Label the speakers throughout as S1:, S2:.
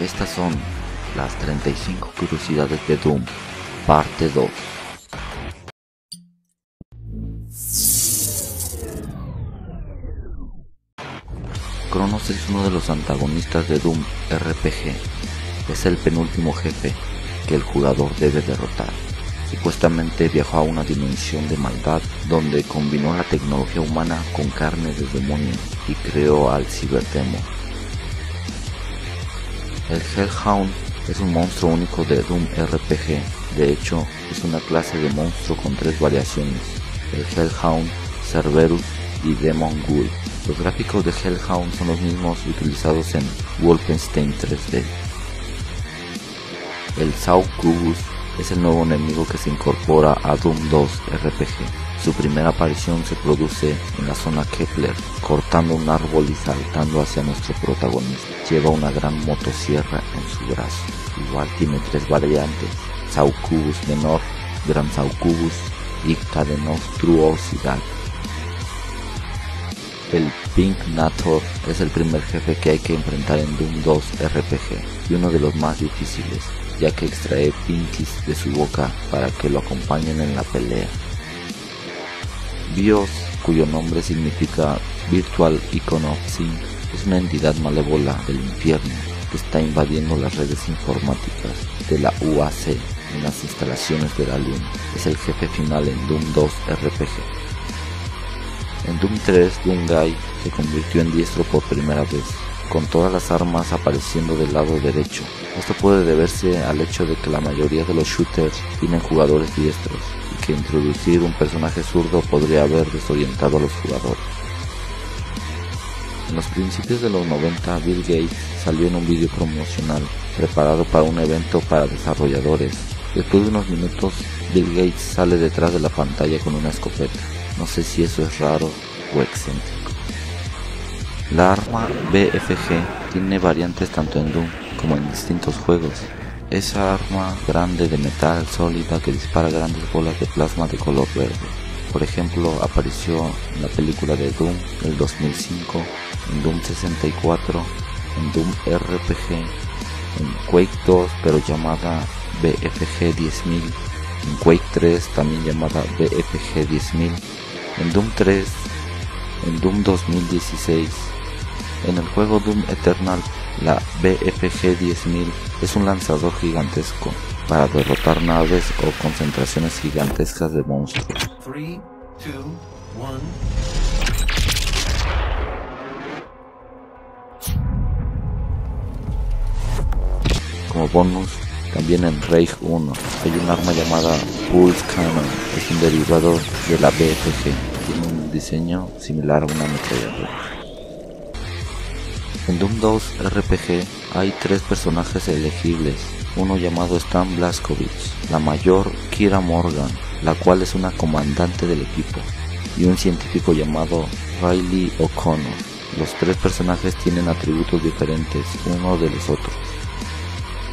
S1: Estas son las 35 curiosidades de Doom, parte 2. Cronos es uno de los antagonistas de Doom RPG. Es el penúltimo jefe que el jugador debe derrotar. Supuestamente viajó a una dimensión de maldad donde combinó la tecnología humana con carne de demonio y creó al ciberdemo. El Hellhound es un monstruo único de Doom RPG. De hecho, es una clase de monstruo con tres variaciones: el Hellhound, Cerberus y Demon Ghoul. Los gráficos de Hellhound son los mismos utilizados en Wolfenstein 3D. El Saucubus es el nuevo enemigo que se incorpora a Doom 2 RPG. Su primera aparición se produce en la zona Kepler, cortando un árbol y saltando hacia nuestro protagonista. Lleva una gran motosierra en su brazo. Igual tiene tres variantes, Saucubus menor, Gran Saucubus y Cadenostruosidad. El Pink Nator es el primer jefe que hay que enfrentar en Doom 2 RPG y uno de los más difíciles, ya que extrae pinkies de su boca para que lo acompañen en la pelea. Bios, cuyo nombre significa Virtual Icon of Sin, es una entidad malévola del infierno que está invadiendo las redes informáticas de la UAC en las instalaciones de la Luna. Es el jefe final en Doom 2 RPG. En Doom 3, Doomguy se convirtió en diestro por primera vez, con todas las armas apareciendo del lado derecho. Esto puede deberse al hecho de que la mayoría de los shooters tienen jugadores diestros introducir un personaje zurdo podría haber desorientado a los jugadores. En los principios de los 90, Bill Gates salió en un vídeo promocional preparado para un evento para desarrolladores. Después de unos minutos, Bill Gates sale detrás de la pantalla con una escopeta. No sé si eso es raro o excéntrico. La arma BFG tiene variantes tanto en Doom como en distintos juegos. Esa arma grande de metal sólida que dispara grandes bolas de plasma de color verde. Por ejemplo, apareció en la película de Doom del 2005, en Doom 64, en Doom RPG, en Quake 2 pero llamada BFG 10000, en Quake 3 también llamada BFG 10000, en Doom 3, en Doom 2016, en el juego Doom Eternal la BFG 10000 es un lanzador gigantesco para derrotar naves o concentraciones gigantescas de monstruos. Como bonus, también en Rage 1 hay un arma llamada Pulse Cannon, es un derivado de la BFG, tiene un diseño similar a una ametralladora. En Doom 2 RPG hay tres personajes elegibles, uno llamado Stan Blaskovich, la mayor Kira Morgan, la cual es una comandante del equipo, y un científico llamado Riley O'Connor. Los tres personajes tienen atributos diferentes uno de los otros.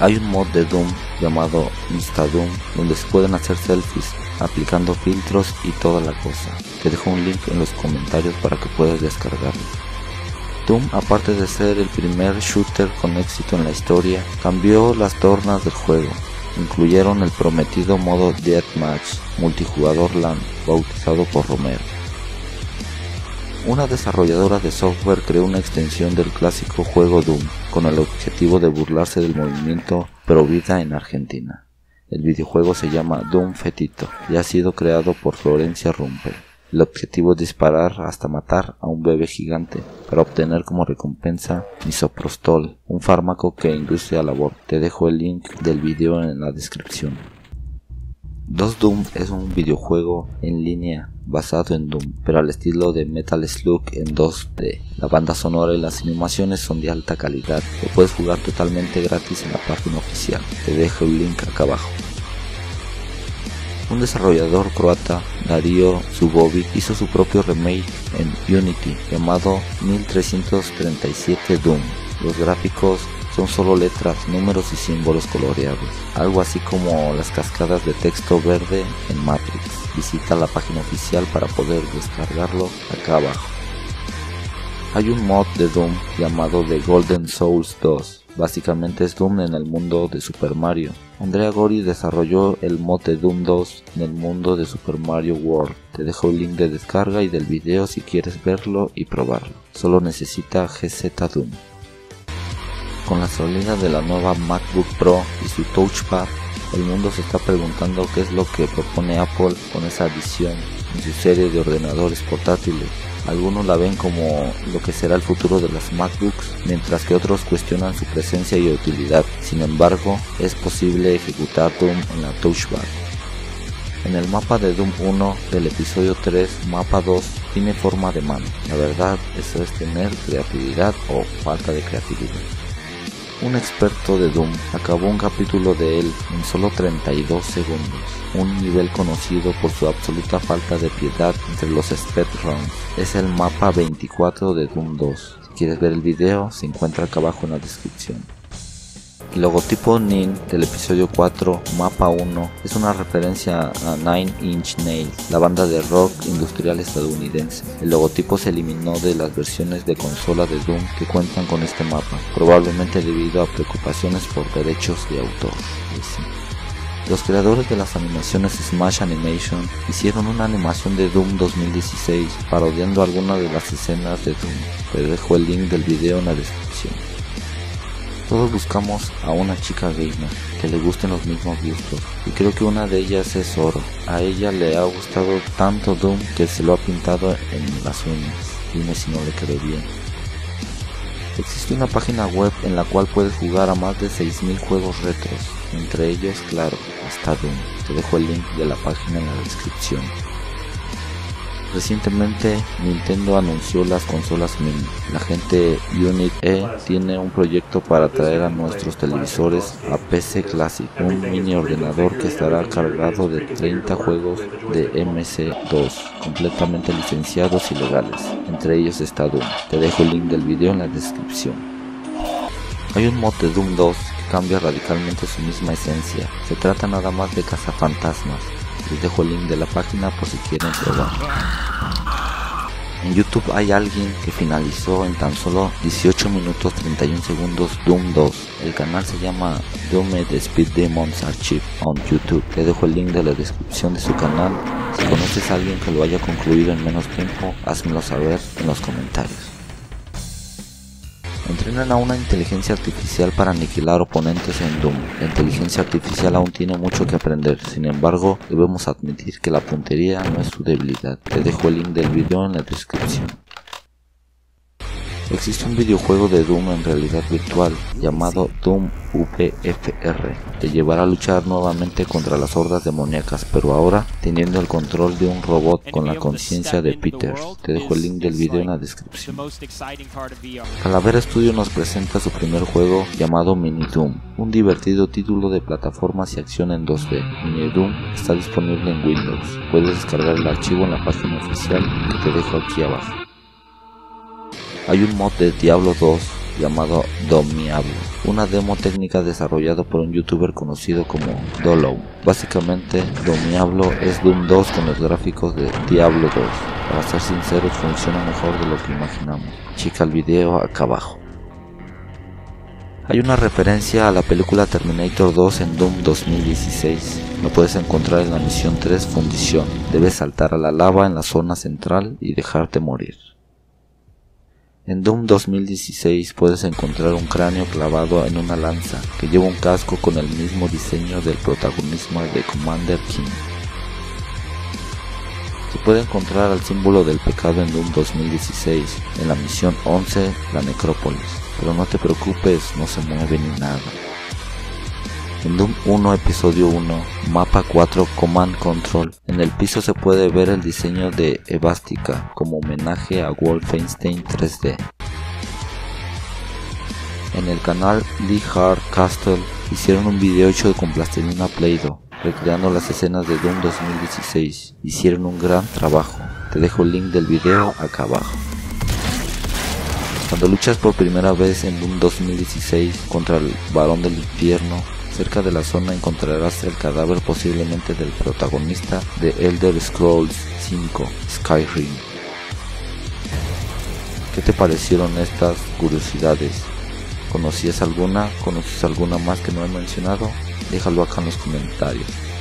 S1: Hay un mod de Doom llamado InstaDoom donde se pueden hacer selfies aplicando filtros y toda la cosa. Te dejo un link en los comentarios para que puedas descargarlo. Doom, aparte de ser el primer shooter con éxito en la historia, cambió las tornas del juego. Incluyeron el prometido modo Deathmatch multijugador LAN, bautizado por Romero. Una desarrolladora de software creó una extensión del clásico juego Doom con el objetivo de burlarse del movimiento Provida en Argentina. El videojuego se llama Doom Fetito y ha sido creado por Florencia Rumpel. El objetivo es disparar hasta matar a un bebé gigante para obtener como recompensa misoprostol, un fármaco que induce al aborto. Te dejo el link del video en la descripción. Dos Doom es un videojuego en línea basado en Doom, pero al estilo de Metal Slug en 2D. La banda sonora y las animaciones son de alta calidad. Lo puedes jugar totalmente gratis en la página oficial. Te dejo el link acá abajo. Un desarrollador croata, Dario Zubovic, hizo su propio remake en Unity llamado 1337 Doom. Los gráficos son solo letras, números y símbolos coloreados, algo así como las cascadas de texto verde en Matrix. Visita la página oficial para poder descargarlo acá abajo. Hay un mod de Doom llamado The Golden Souls 2, Básicamente es Doom en el mundo de Super Mario. Andrea Gori desarrolló el mod de Doom 2 en el mundo de Super Mario World. Te dejo el link de descarga y del video si quieres verlo y probarlo. Solo necesita GZ Doom. Con la salida de la nueva MacBook Pro y su touchpad, el mundo se está preguntando qué es lo que propone Apple con esa adición en su serie de ordenadores portátiles. Algunos la ven como lo que será el futuro de las MacBooks, mientras que otros cuestionan su presencia y utilidad. Sin embargo, es posible ejecutar Doom en la Touch Bar. En el mapa de Doom 1 del episodio 3, mapa 2 tiene forma de mano. La verdad, eso es tener creatividad o falta de creatividad. Un experto de Doom acabó un capítulo de él en solo 32 segundos, un nivel conocido por su absoluta falta de piedad entre los speedruns. Es el mapa 24 de Doom 2. Si quieres ver el video, se encuentra acá abajo en la descripción. El logotipo NIN del episodio 4, Mapa 1, es una referencia a Nine Inch Nails, la banda de rock industrial estadounidense. El logotipo se eliminó de las versiones de consola de Doom que cuentan con este mapa, probablemente debido a preocupaciones por derechos de autor. Los creadores de las animaciones Smash Animation hicieron una animación de Doom 2016 parodiando algunas de las escenas de Doom. Te dejo el link del video en la descripción. Todos buscamos a una chica gamer que le gusten los mismos gustos y creo que una de ellas es Oro. A ella le ha gustado tanto Doom que se lo ha pintado en las uñas. Dime si no le quedó bien. Existe una página web en la cual puedes jugar a más de 6.000 juegos retros, entre ellos, claro, hasta Doom. Te dejo el link de la página en la descripción. Recientemente Nintendo anunció las consolas mini. La gente Unit E tiene un proyecto para traer a nuestros televisores a PC Classic, un mini ordenador que estará cargado de 30 juegos de MC2 completamente licenciados y legales. Entre ellos está Doom. Te dejo el link del video en la descripción. Hay un mod de Doom 2 que cambia radicalmente su misma esencia. Se trata nada más de cazafantasmas les dejo el link de la página por si quieren probar. En YouTube hay alguien que finalizó en tan solo 18 minutos 31 segundos Doom 2. El canal se llama Doomed Speed Demons Archive on YouTube. Te dejo el link de la descripción de su canal. Si conoces a alguien que lo haya concluido en menos tiempo, házmelo saber en los comentarios. Entrenan a una inteligencia artificial para aniquilar oponentes en Doom. La inteligencia artificial aún tiene mucho que aprender, sin embargo, debemos admitir que la puntería no es su debilidad. Te dejo el link del video en la descripción. Existe un videojuego de Doom en realidad virtual llamado Doom VFR. Te llevará a luchar nuevamente contra las hordas demoníacas, pero ahora teniendo el control de un robot con la conciencia de Peter. Te dejo el link del video en la descripción. Calavera Studio nos presenta su primer juego llamado Mini Doom, un divertido título de plataformas y acción en 2D. Mini Doom está disponible en Windows. Puedes descargar el archivo en la página oficial que te dejo aquí abajo. Hay un mod de Diablo 2 llamado Domiablo, una demo técnica desarrollado por un youtuber conocido como Dolow. Básicamente, Domiablo es Doom 2 con los gráficos de Diablo 2. Para ser sinceros, funciona mejor de lo que imaginamos. Chica el video acá abajo. Hay una referencia a la película Terminator 2 en Doom 2016. Lo puedes encontrar en la misión 3 Fundición. Debes saltar a la lava en la zona central y dejarte morir. En Doom 2016 puedes encontrar un cráneo clavado en una lanza que lleva un casco con el mismo diseño del protagonismo de Commander King. Se puede encontrar al símbolo del pecado en Doom 2016 en la misión 11, la necrópolis, pero no te preocupes, no se mueve ni nada. En Doom 1 Episodio 1, Mapa 4 Command Control, en el piso se puede ver el diseño de Evastica como homenaje a Wolfenstein 3D. En el canal Lee Hard Castle hicieron un video hecho con plastilina Play-Doh, recreando las escenas de Doom 2016. Hicieron un gran trabajo. Te dejo el link del video acá abajo. Cuando luchas por primera vez en Doom 2016 contra el varón del infierno, Cerca de la zona encontrarás el cadáver posiblemente del protagonista de Elder Scrolls 5, Skyrim. ¿Qué te parecieron estas curiosidades? ¿Conocías alguna? ¿Conoces alguna más que no he mencionado? Déjalo acá en los comentarios.